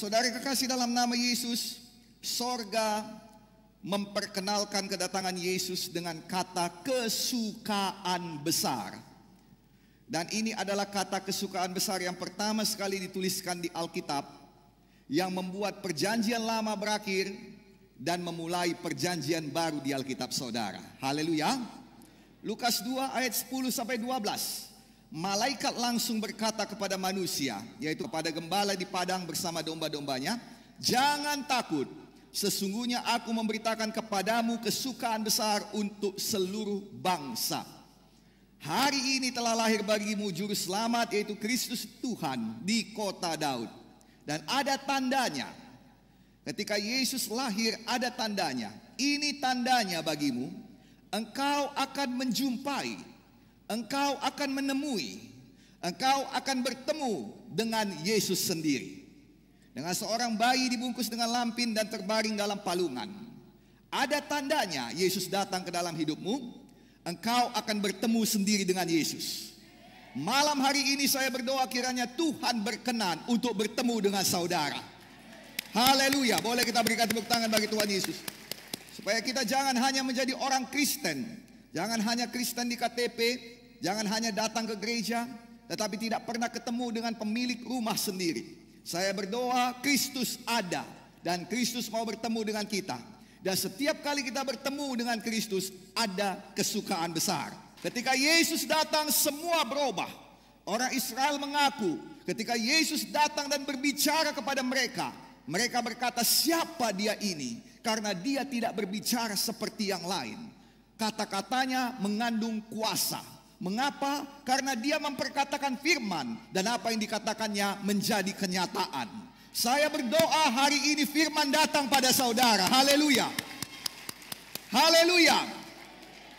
Saudara kekasih dalam nama Yesus, sorga memperkenalkan kedatangan Yesus dengan kata kesukaan besar. Dan ini adalah kata kesukaan besar yang pertama sekali dituliskan di Alkitab yang membuat perjanjian lama berakhir dan memulai perjanjian baru di Alkitab saudara. Haleluya. Lukas 2 ayat 10 sampai 12 malaikat langsung berkata kepada manusia, yaitu kepada gembala di padang bersama domba-dombanya, "Jangan takut, sesungguhnya aku memberitakan kepadamu kesukaan besar untuk seluruh bangsa. Hari ini telah lahir bagimu juru selamat yaitu Kristus Tuhan di kota Daud. Dan ada tandanya. Ketika Yesus lahir ada tandanya. Ini tandanya bagimu, engkau akan menjumpai engkau akan menemui, engkau akan bertemu dengan Yesus sendiri. Dengan seorang bayi dibungkus dengan lampin dan terbaring dalam palungan. Ada tandanya Yesus datang ke dalam hidupmu, engkau akan bertemu sendiri dengan Yesus. Malam hari ini saya berdoa kiranya Tuhan berkenan untuk bertemu dengan saudara. Haleluya. Boleh kita berikan tepuk tangan bagi Tuhan Yesus. Supaya kita jangan hanya menjadi orang Kristen. Jangan hanya Kristen di KTP, Jangan hanya datang ke gereja, tetapi tidak pernah ketemu dengan pemilik rumah sendiri. Saya berdoa Kristus ada dan Kristus mau bertemu dengan kita. Dan setiap kali kita bertemu dengan Kristus ada kesukaan besar. Ketika Yesus datang semua berubah. Orang Israel mengaku ketika Yesus datang dan berbicara kepada mereka. Mereka berkata siapa dia ini? Karena dia tidak berbicara seperti yang lain. Kata-katanya mengandung kuasa Mengapa? Karena dia memperkatakan firman dan apa yang dikatakannya menjadi kenyataan. Saya berdoa hari ini firman datang pada saudara. Haleluya. Haleluya.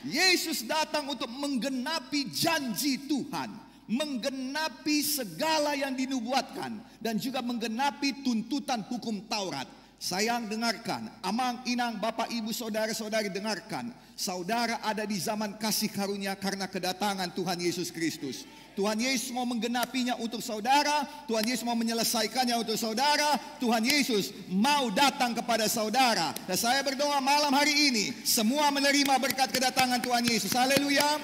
Yesus datang untuk menggenapi janji Tuhan, menggenapi segala yang dinubuatkan dan juga menggenapi tuntutan hukum Taurat. Sayang dengarkan, amang inang bapak ibu saudara saudari dengarkan. Saudara ada di zaman kasih karunia karena kedatangan Tuhan Yesus Kristus. Tuhan Yesus mau menggenapinya untuk saudara, Tuhan Yesus mau menyelesaikannya untuk saudara, Tuhan Yesus mau datang kepada saudara. Dan saya berdoa malam hari ini, semua menerima berkat kedatangan Tuhan Yesus. Haleluya.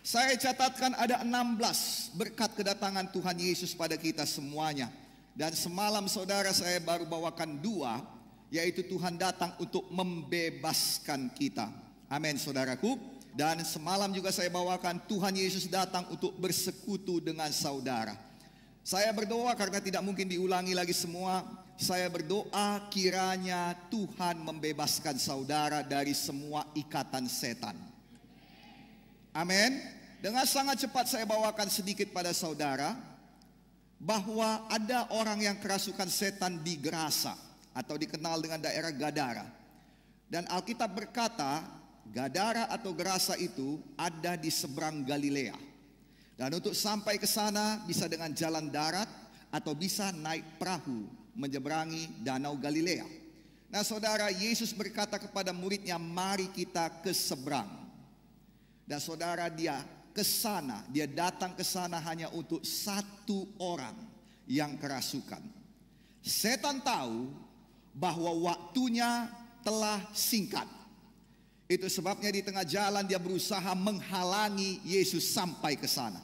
Saya catatkan ada 16 berkat kedatangan Tuhan Yesus pada kita semuanya. Dan semalam saudara saya baru bawakan dua, yaitu Tuhan datang untuk membebaskan kita. Amin saudaraku. Dan semalam juga saya bawakan Tuhan Yesus datang untuk bersekutu dengan saudara. Saya berdoa karena tidak mungkin diulangi lagi semua. Saya berdoa kiranya Tuhan membebaskan saudara dari semua ikatan setan. Amin. Dengan sangat cepat saya bawakan sedikit pada saudara bahwa ada orang yang kerasukan setan di Gerasa atau dikenal dengan daerah Gadara. Dan Alkitab berkata, Gadara atau Gerasa itu ada di seberang Galilea. Dan untuk sampai ke sana bisa dengan jalan darat atau bisa naik perahu menyeberangi Danau Galilea. Nah saudara, Yesus berkata kepada muridnya, mari kita ke seberang. Dan saudara dia ke sana, dia datang ke sana hanya untuk satu orang yang kerasukan. Setan tahu bahwa waktunya telah singkat. Itu sebabnya di tengah jalan dia berusaha menghalangi Yesus sampai ke sana.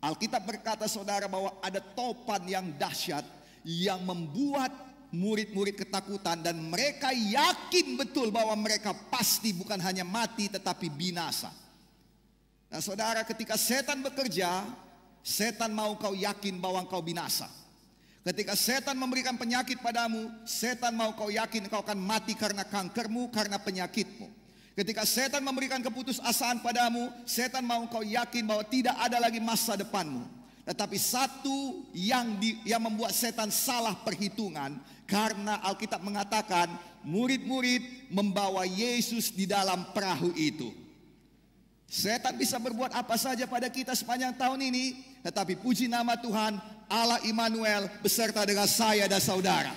Alkitab berkata saudara bahwa ada topan yang dahsyat yang membuat murid-murid ketakutan dan mereka yakin betul bahwa mereka pasti bukan hanya mati tetapi binasa. Nah saudara ketika setan bekerja, setan mau kau yakin bahwa kau binasa. Ketika setan memberikan penyakit padamu, setan mau kau yakin kau akan mati karena kankermu, karena penyakitmu. Ketika setan memberikan keputusasaan padamu, setan mau kau yakin bahwa tidak ada lagi masa depanmu. Tetapi satu yang di, yang membuat setan salah perhitungan karena Alkitab mengatakan murid-murid membawa Yesus di dalam perahu itu. Setan bisa berbuat apa saja pada kita sepanjang tahun ini, tetapi puji nama Tuhan, Allah Immanuel beserta dengan saya dan saudara.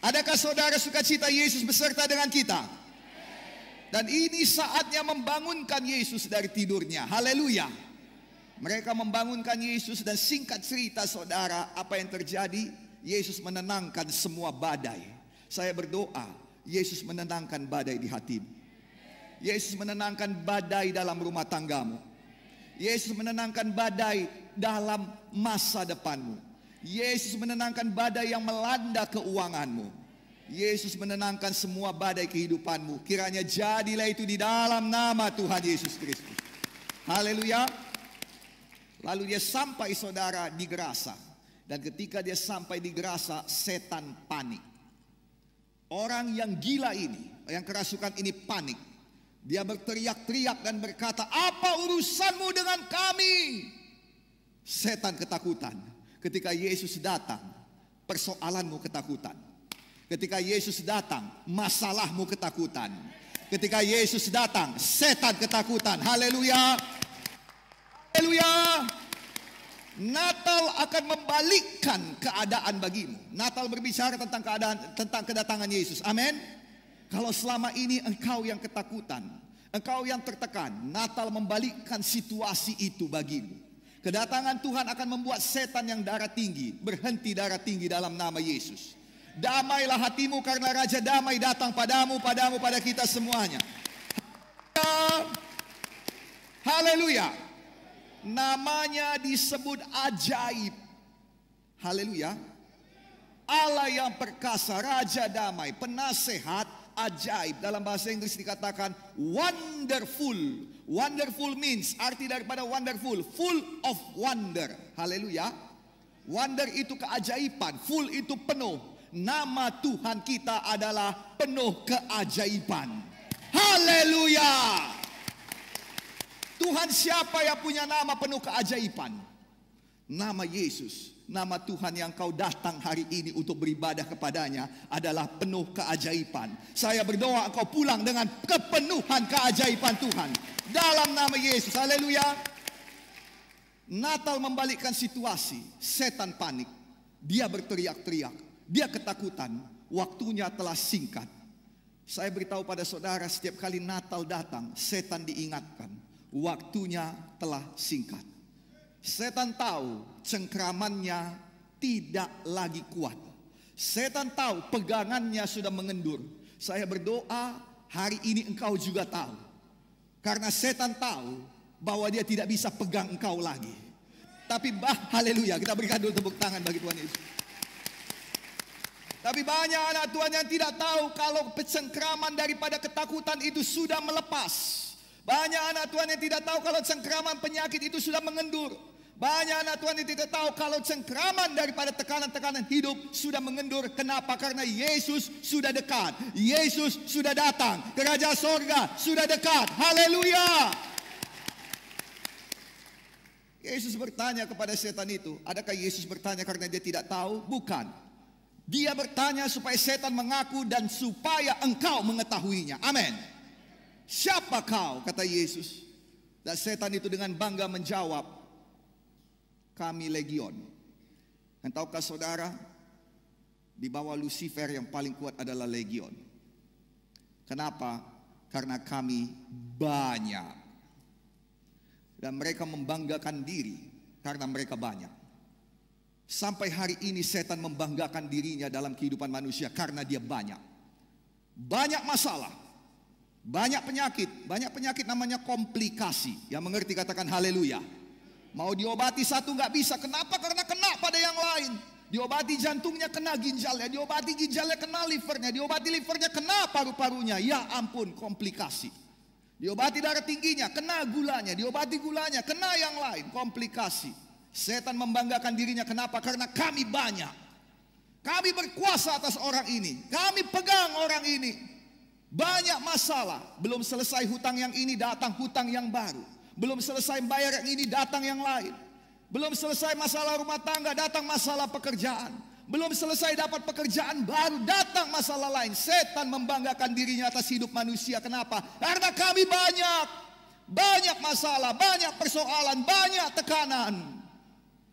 Adakah saudara sukacita Yesus beserta dengan kita? Dan ini saatnya membangunkan Yesus dari tidurnya. Haleluya. Mereka membangunkan Yesus dan singkat cerita saudara apa yang terjadi? Yesus menenangkan semua badai. Saya berdoa, Yesus menenangkan badai di hatimu. Yesus menenangkan badai dalam rumah tanggamu. Yesus menenangkan badai dalam masa depanmu. Yesus menenangkan badai yang melanda keuanganmu. Yesus menenangkan semua badai kehidupanmu. Kiranya jadilah itu di dalam nama Tuhan Yesus Kristus. Haleluya. Lalu dia sampai saudara di Gerasa. Dan ketika dia sampai di Gerasa, setan panik. Orang yang gila ini, yang kerasukan ini panik. Dia berteriak-teriak dan berkata, apa urusanmu dengan kami? Setan ketakutan. Ketika Yesus datang, persoalanmu ketakutan. Ketika Yesus datang, masalahmu ketakutan. Ketika Yesus datang, setan ketakutan. Haleluya. Haleluya. Natal akan membalikkan keadaan bagimu. Natal berbicara tentang keadaan tentang kedatangan Yesus. Amin. Kalau selama ini engkau yang ketakutan, engkau yang tertekan, Natal membalikkan situasi itu bagimu. Kedatangan Tuhan akan membuat setan yang darah tinggi berhenti darah tinggi dalam nama Yesus. Damailah hatimu karena Raja Damai datang padamu, padamu, pada kita semuanya. Haleluya. Namanya disebut ajaib. Haleluya. Allah yang perkasa, Raja Damai, penasehat, ajaib. Dalam bahasa Inggris dikatakan wonderful. Wonderful means arti daripada wonderful, full of wonder. Haleluya. Wonder itu keajaiban, full itu penuh. Nama Tuhan kita adalah penuh keajaiban. Haleluya. Tuhan siapa yang punya nama penuh keajaiban? Nama Yesus. Nama Tuhan yang kau datang hari ini untuk beribadah kepadanya adalah penuh keajaiban. Saya berdoa kau pulang dengan kepenuhan keajaiban Tuhan. Dalam nama Yesus. Haleluya. Natal membalikkan situasi. Setan panik. Dia berteriak-teriak. Dia ketakutan. Waktunya telah singkat. Saya beritahu pada saudara setiap kali Natal datang, setan diingatkan. Waktunya telah singkat. Setan tahu cengkramannya tidak lagi kuat. Setan tahu pegangannya sudah mengendur. Saya berdoa hari ini engkau juga tahu. Karena setan tahu bahwa dia tidak bisa pegang engkau lagi. Tapi bah, haleluya, kita berikan dulu tepuk tangan bagi Tuhan Yesus. Tapi banyak anak Tuhan yang tidak tahu kalau cengkraman daripada ketakutan itu sudah melepas. Banyak anak Tuhan yang tidak tahu kalau cengkraman penyakit itu sudah mengendur. Banyak anak Tuhan yang tidak tahu kalau cengkraman daripada tekanan-tekanan hidup sudah mengendur. Kenapa? Karena Yesus sudah dekat. Yesus sudah datang. Kerajaan sorga sudah dekat. Haleluya. Yesus bertanya kepada setan itu. Adakah Yesus bertanya karena dia tidak tahu? Bukan. Dia bertanya supaya setan mengaku dan supaya engkau mengetahuinya. Amin. Siapa kau? Kata Yesus. Dan setan itu dengan bangga menjawab, kami legion. Dan tahukah saudara, di bawah Lucifer yang paling kuat adalah legion. Kenapa? Karena kami banyak. Dan mereka membanggakan diri karena mereka banyak. Sampai hari ini setan membanggakan dirinya dalam kehidupan manusia karena dia banyak. Banyak masalah. Banyak penyakit, banyak penyakit namanya komplikasi. Yang mengerti katakan haleluya. Mau diobati satu nggak bisa. Kenapa? Karena kena pada yang lain. Diobati jantungnya kena ginjalnya, diobati ginjalnya kena livernya, diobati livernya kena paru-parunya. Ya ampun, komplikasi. Diobati darah tingginya, kena gulanya, diobati gulanya, kena yang lain, komplikasi. Setan membanggakan dirinya kenapa? Karena kami banyak. Kami berkuasa atas orang ini. Kami pegang orang ini. Banyak masalah. Belum selesai hutang yang ini datang hutang yang baru. Belum selesai bayar yang ini datang yang lain. Belum selesai masalah rumah tangga datang masalah pekerjaan. Belum selesai dapat pekerjaan baru datang masalah lain. Setan membanggakan dirinya atas hidup manusia. Kenapa? Karena kami banyak. Banyak masalah, banyak persoalan, banyak tekanan.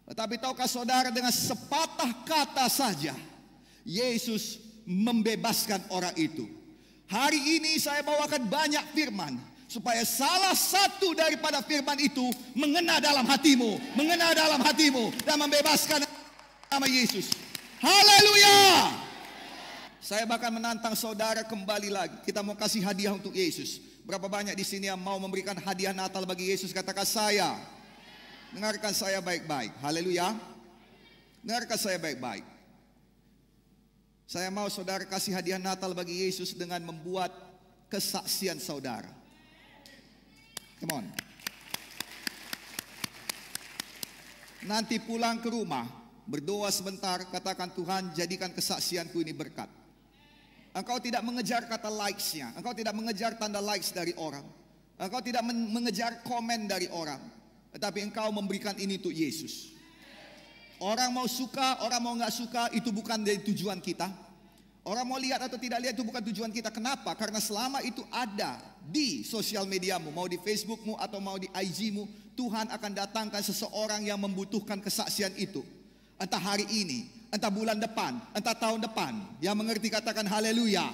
Tetapi tahukah saudara dengan sepatah kata saja Yesus membebaskan orang itu. Hari ini saya bawakan banyak firman. Supaya salah satu daripada firman itu mengena dalam hatimu, mengena dalam hatimu dan membebaskan nama Yesus. Haleluya! Saya bahkan menantang saudara kembali lagi. Kita mau kasih hadiah untuk Yesus. Berapa banyak di sini yang mau memberikan hadiah Natal bagi Yesus? Katakan saya. Dengarkan saya baik-baik. Haleluya. Dengarkan saya baik-baik. Saya mau saudara kasih hadiah Natal bagi Yesus dengan membuat kesaksian saudara. Come on. Nanti pulang ke rumah, berdoa sebentar, katakan Tuhan jadikan kesaksianku ini berkat. Engkau tidak mengejar kata likes-nya, engkau tidak mengejar tanda likes dari orang. Engkau tidak mengejar komen dari orang. Tetapi engkau memberikan ini untuk Yesus. Orang mau suka, orang mau nggak suka, itu bukan dari tujuan kita. Orang mau lihat atau tidak lihat itu bukan tujuan kita. Kenapa? Karena selama itu ada di sosial mediamu, mau di Facebookmu atau mau di IG-mu, Tuhan akan datangkan seseorang yang membutuhkan kesaksian itu. Entah hari ini, entah bulan depan, entah tahun depan. Yang mengerti katakan haleluya.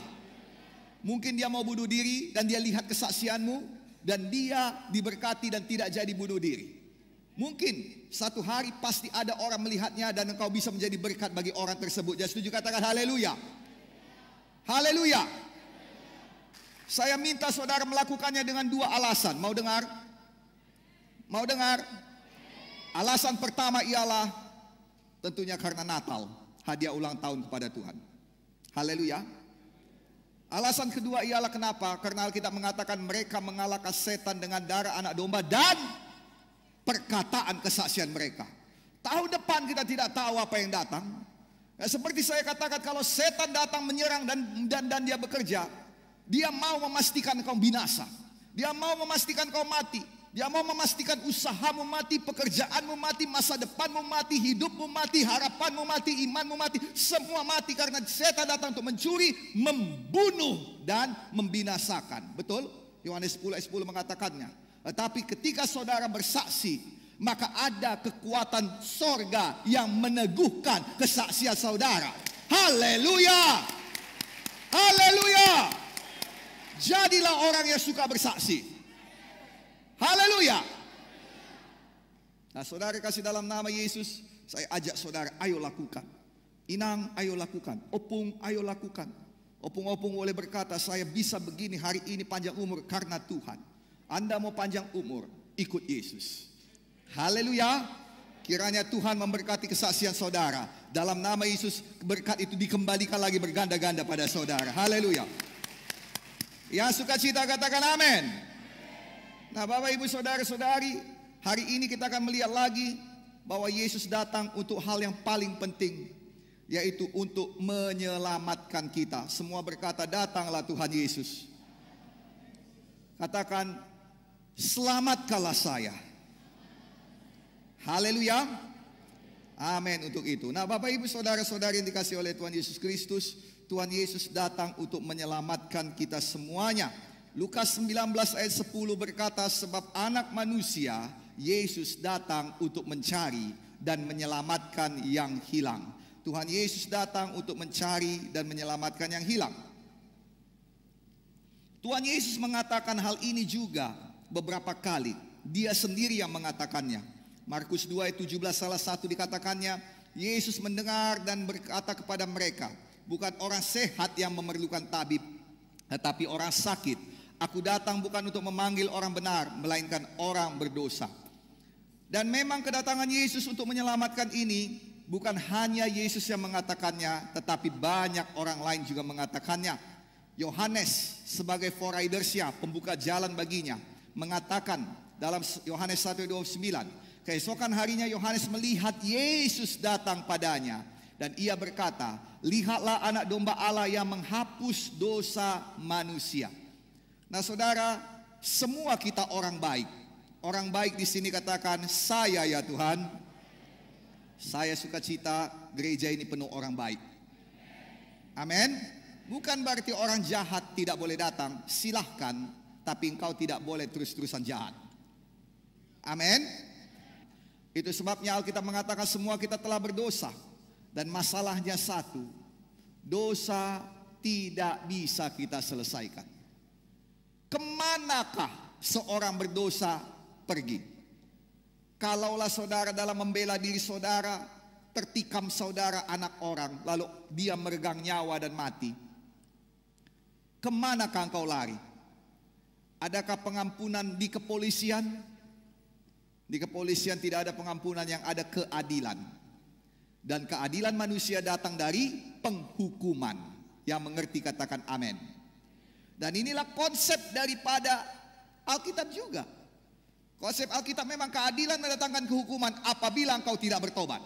Mungkin dia mau bunuh diri dan dia lihat kesaksianmu dan dia diberkati dan tidak jadi bunuh diri. Mungkin satu hari pasti ada orang melihatnya dan engkau bisa menjadi berkat bagi orang tersebut. Jadi setuju katakan haleluya. Haleluya. Saya minta saudara melakukannya dengan dua alasan. Mau dengar? Mau dengar? Alasan pertama ialah tentunya karena Natal, hadiah ulang tahun kepada Tuhan. Haleluya. Alasan kedua ialah kenapa? Karena Alkitab mengatakan mereka mengalahkan setan dengan darah anak domba dan perkataan kesaksian mereka. Tahun depan kita tidak tahu apa yang datang. Ya, seperti saya katakan kalau setan datang menyerang dan dan dan dia bekerja, dia mau memastikan kau binasa. Dia mau memastikan kau mati. Dia mau memastikan usahamu mati, pekerjaanmu mati, masa depanmu mati, hidupmu mati, harapanmu mati, imanmu mati, semua mati karena setan datang untuk mencuri, membunuh dan membinasakan. Betul? Yohanes 10 ayat 10 mengatakannya. Tetapi ketika saudara bersaksi, maka ada kekuatan sorga yang meneguhkan kesaksian saudara. Haleluya! Haleluya! Jadilah orang yang suka bersaksi. Haleluya! Nah saudara kasih dalam nama Yesus, saya ajak saudara, ayo lakukan. Inang, ayo lakukan. Opung, ayo lakukan. Opung-opung boleh berkata, saya bisa begini hari ini panjang umur karena Tuhan. Anda mau panjang umur, ikut Yesus. Haleluya. Kiranya Tuhan memberkati kesaksian saudara. Dalam nama Yesus berkat itu dikembalikan lagi berganda-ganda pada saudara. Haleluya. Yang suka cita katakan amin. Nah Bapak Ibu Saudara-saudari, hari ini kita akan melihat lagi bahwa Yesus datang untuk hal yang paling penting. Yaitu untuk menyelamatkan kita. Semua berkata datanglah Tuhan Yesus. Katakan selamatkanlah saya. Haleluya. Amin untuk itu. Nah, Bapak Ibu saudara-saudari yang dikasih oleh Tuhan Yesus Kristus, Tuhan Yesus datang untuk menyelamatkan kita semuanya. Lukas 19 ayat 10 berkata sebab anak manusia Yesus datang untuk mencari dan menyelamatkan yang hilang. Tuhan Yesus datang untuk mencari dan menyelamatkan yang hilang. Tuhan Yesus mengatakan hal ini juga beberapa kali. Dia sendiri yang mengatakannya. Markus 2 ayat 17 salah satu dikatakannya, Yesus mendengar dan berkata kepada mereka, bukan orang sehat yang memerlukan tabib, tetapi orang sakit. Aku datang bukan untuk memanggil orang benar, melainkan orang berdosa. Dan memang kedatangan Yesus untuk menyelamatkan ini bukan hanya Yesus yang mengatakannya, tetapi banyak orang lain juga mengatakannya. Yohanes sebagai forridersnya, pembuka jalan baginya, mengatakan dalam Yohanes 1:29, keesokan harinya Yohanes melihat Yesus datang padanya dan ia berkata, "Lihatlah anak domba Allah yang menghapus dosa manusia." Nah, Saudara, semua kita orang baik. Orang baik di sini katakan, "Saya ya Tuhan." Saya suka cita gereja ini penuh orang baik. Amin. Bukan berarti orang jahat tidak boleh datang, silahkan, tapi engkau tidak boleh terus-terusan jahat. Amin. Itu sebabnya Alkitab mengatakan semua kita telah berdosa. Dan masalahnya satu, dosa tidak bisa kita selesaikan. Ke manakah seorang berdosa pergi. Kalaulah saudara dalam membela diri saudara, tertikam saudara anak orang, lalu dia meregang nyawa dan mati. Ke manakah engkau lari? Adakah pengampunan di kepolisian? Di kepolisian tidak ada pengampunan yang ada keadilan. Dan keadilan manusia datang dari penghukuman. Yang mengerti katakan amin. Dan inilah konsep daripada Alkitab juga. Konsep Alkitab memang keadilan mendatangkan kehukuman apabila engkau tidak bertobat.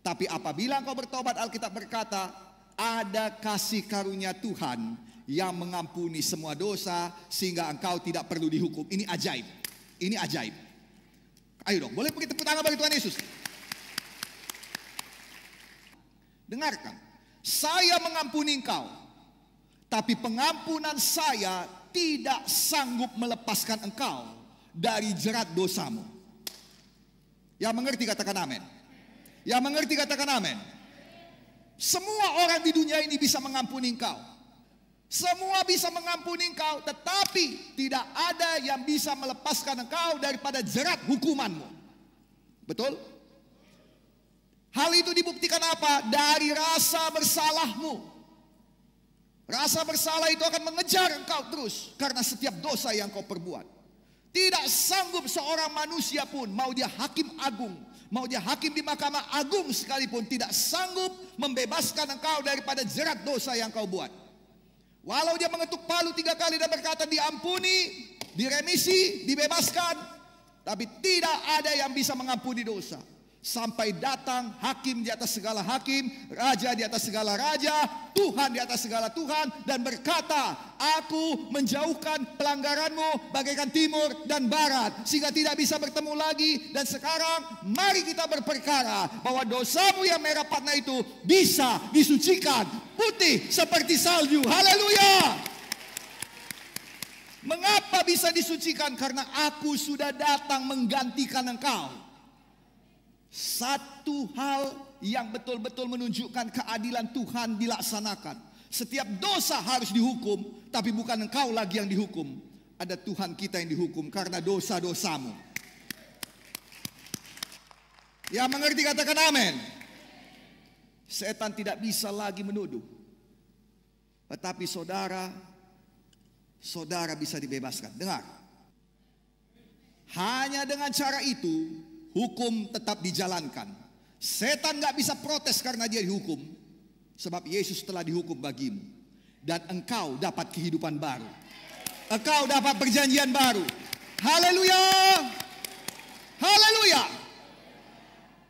Tapi apabila engkau bertobat Alkitab berkata ada kasih karunia Tuhan yang mengampuni semua dosa sehingga engkau tidak perlu dihukum. Ini ajaib. Ini ajaib. Ayo dong, boleh beri tepuk tangan bagi Tuhan Yesus. Dengarkan, saya mengampuni engkau, tapi pengampunan saya tidak sanggup melepaskan engkau dari jerat dosamu. Yang mengerti katakan amin. Yang mengerti katakan amin. Semua orang di dunia ini bisa mengampuni engkau. Semua bisa mengampuni engkau, tetapi tidak ada yang bisa melepaskan engkau daripada jerat hukumanmu. Betul? Hal itu dibuktikan apa? Dari rasa bersalahmu. Rasa bersalah itu akan mengejar engkau terus karena setiap dosa yang kau perbuat. Tidak sanggup seorang manusia pun, mau dia hakim agung, mau dia hakim di mahkamah agung sekalipun, tidak sanggup membebaskan engkau daripada jerat dosa yang kau buat. Walau dia mengetuk palu tiga kali dan berkata diampuni, diremisi, dibebaskan, tapi tidak ada yang bisa mengampuni dosa sampai datang hakim di atas segala hakim, raja di atas segala raja, Tuhan di atas segala Tuhan dan berkata, "Aku menjauhkan pelanggaranmu bagaikan timur dan barat sehingga tidak bisa bertemu lagi dan sekarang mari kita berperkara bahwa dosamu yang merah patna itu bisa disucikan putih seperti salju." Haleluya! Mengapa bisa disucikan? Karena aku sudah datang menggantikan engkau. Satu hal yang betul-betul menunjukkan keadilan Tuhan dilaksanakan. Setiap dosa harus dihukum, tapi bukan engkau lagi yang dihukum. Ada Tuhan kita yang dihukum karena dosa-dosamu. Yang mengerti katakan amin. Setan tidak bisa lagi menuduh. Tetapi saudara, saudara bisa dibebaskan. Dengar. Hanya dengan cara itu hukum tetap dijalankan. Setan nggak bisa protes karena dia dihukum, sebab Yesus telah dihukum bagimu, dan engkau dapat kehidupan baru. Engkau dapat perjanjian baru. Haleluya! Haleluya!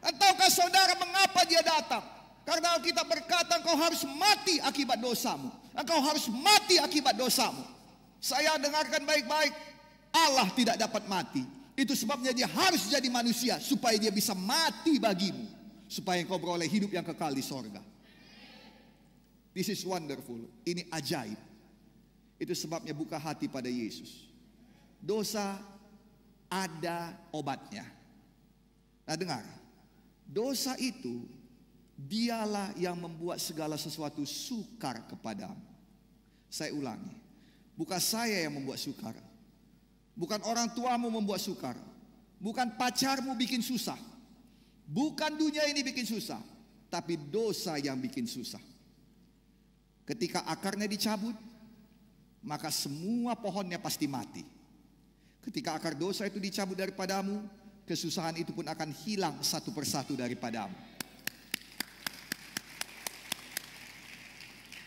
Ataukah saudara mengapa dia datang? Karena kita berkata engkau harus mati akibat dosamu. Engkau harus mati akibat dosamu. Saya dengarkan baik-baik. Allah tidak dapat mati. Itu sebabnya dia harus jadi manusia supaya dia bisa mati bagimu. Supaya engkau beroleh hidup yang kekal di sorga. This is wonderful. Ini ajaib. Itu sebabnya buka hati pada Yesus. Dosa ada obatnya. Nah dengar. Dosa itu dialah yang membuat segala sesuatu sukar kepadamu. Saya ulangi. Bukan saya yang membuat sukar. Bukan orang tuamu membuat sukar. Bukan pacarmu bikin susah. Bukan dunia ini bikin susah. Tapi dosa yang bikin susah. Ketika akarnya dicabut, maka semua pohonnya pasti mati. Ketika akar dosa itu dicabut daripadamu, kesusahan itu pun akan hilang satu persatu daripadamu.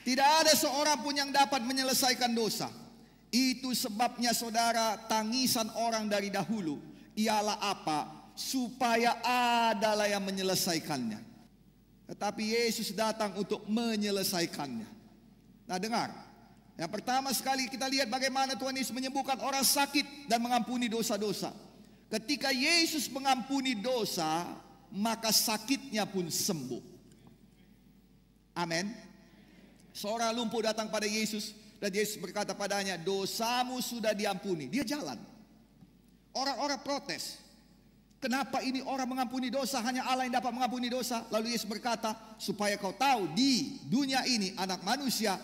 Tidak ada seorang pun yang dapat menyelesaikan dosa. Itu sebabnya saudara tangisan orang dari dahulu ialah apa? Supaya adalah yang menyelesaikannya. Tetapi Yesus datang untuk menyelesaikannya. Nah dengar, yang pertama sekali kita lihat bagaimana Tuhan Yesus menyembuhkan orang sakit dan mengampuni dosa-dosa. Ketika Yesus mengampuni dosa, maka sakitnya pun sembuh. Amin. Seorang lumpuh datang pada Yesus, dan Yesus berkata padanya, dosamu sudah diampuni. Dia jalan. Orang-orang protes. Kenapa ini orang mengampuni dosa, hanya Allah yang dapat mengampuni dosa. Lalu Yesus berkata, supaya kau tahu di dunia ini anak manusia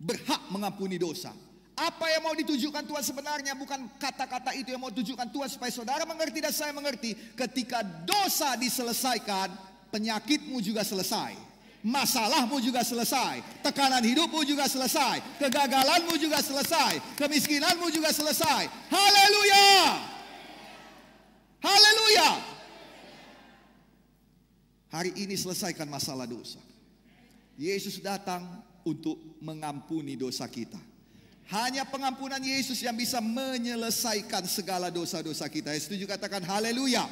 berhak mengampuni dosa. Apa yang mau ditujukan Tuhan sebenarnya bukan kata-kata itu yang mau tujukan Tuhan supaya saudara mengerti dan saya mengerti. Ketika dosa diselesaikan, penyakitmu juga selesai. Masalahmu juga selesai. Tekanan hidupmu juga selesai. Kegagalanmu juga selesai. Kemiskinanmu juga selesai. Haleluya! Haleluya! Hari ini selesaikan masalah dosa. Yesus datang untuk mengampuni dosa kita. Hanya pengampunan Yesus yang bisa menyelesaikan segala dosa-dosa kita. Setuju katakan haleluya.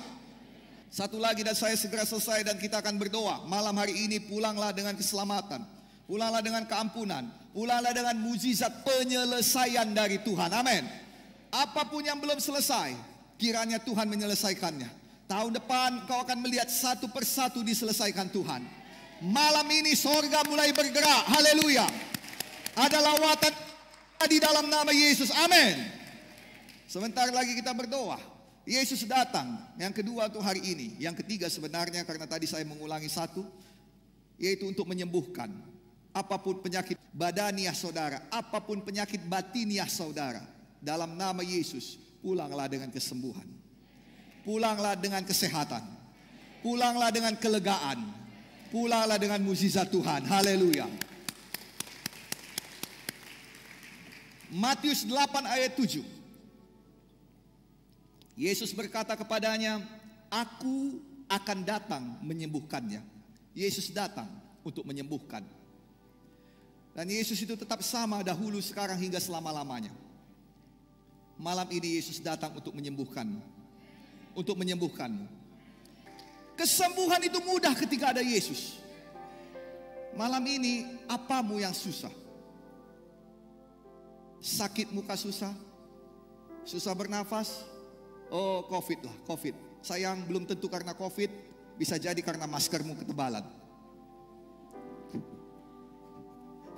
Satu lagi dan saya segera selesai dan kita akan berdoa. Malam hari ini pulanglah dengan keselamatan. Pulanglah dengan keampunan. Pulanglah dengan mujizat penyelesaian dari Tuhan. Amin. Apa pun yang belum selesai, kiranya Tuhan menyelesaikannya. Tahun depan kau akan melihat satu persatu diselesaikan Tuhan. Malam ini sorga mulai bergerak. Haleluya. Ada lawatan di dalam nama Yesus. Amin. Sebentar lagi kita berdoa. Yesus datang. Yang kedua untuk hari ini. Yang ketiga sebenarnya karena tadi saya mengulangi satu. Yaitu untuk menyembuhkan. Apa pun penyakit badaniah saudara. Apa pun penyakit batiniah saudara. Dalam nama Yesus. Pulanglah dengan kesembuhan. Pulanglah dengan kesehatan. Pulanglah dengan kelegaan. Pulanglah dengan mukjizat Tuhan. Haleluya. Matius 8 ayat 7. Yesus berkata kepadanya, "Aku akan datang menyembuhkannya." Yesus datang untuk menyembuhkan. Dan Yesus itu tetap sama dahulu, sekarang hingga selama-lamanya. Malam ini Yesus datang untuk menyembuhkanmu. Untuk menyembuhkanmu. Kesembuhan itu mudah ketika ada Yesus. Malam ini apamu yang susah? sakit muka susah, susah bernafas, oh COVID lah, COVID. Sayang belum tentu karena COVID, bisa jadi karena maskermu ketebalan.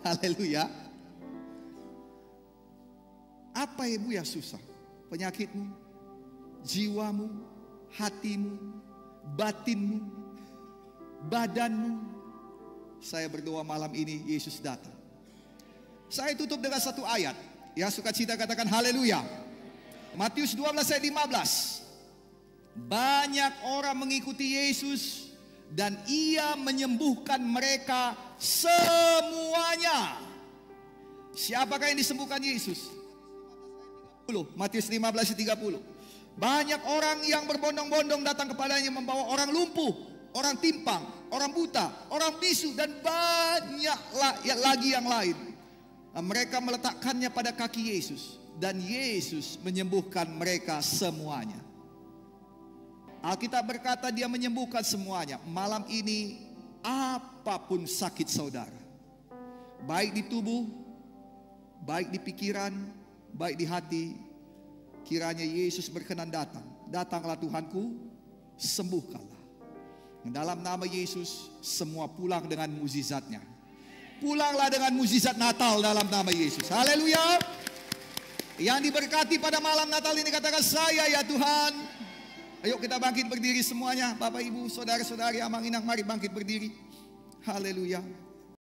Haleluya. Apa ibu yang susah? Penyakitmu, jiwamu, hatimu, batinmu, badanmu. Saya berdoa malam ini Yesus datang. Saya tutup dengan satu ayat. Yang suka cita katakan haleluya. Matius 12 ayat 15. Banyak orang mengikuti Yesus dan ia menyembuhkan mereka semuanya. Siapakah yang disembuhkan Yesus? Matius 15 ayat 30. Banyak orang yang berbondong-bondong datang kepadanya membawa orang lumpuh, orang timpang, orang buta, orang bisu dan banyak lagi yang lain. Mereka meletakkannya pada kaki Yesus dan Yesus menyembuhkan mereka semuanya. Alkitab berkata dia menyembuhkan semuanya. Malam ini apa pun sakit saudara. Baik di tubuh, baik di pikiran, baik di hati. Kiranya Yesus berkenan datang. Datanglah Tuhanku, sembuhkanlah. Dalam nama Yesus semua pulang dengan muzizatnya Pulanglah dengan mukjizat Natal dalam nama Yesus. Haleluya. Yang diberkati pada malam Natal ini katakan saya ya Tuhan. Ayo kita bangkit berdiri semuanya. Bapak Ibu, saudara-saudari, amang inang mari bangkit berdiri. Haleluya.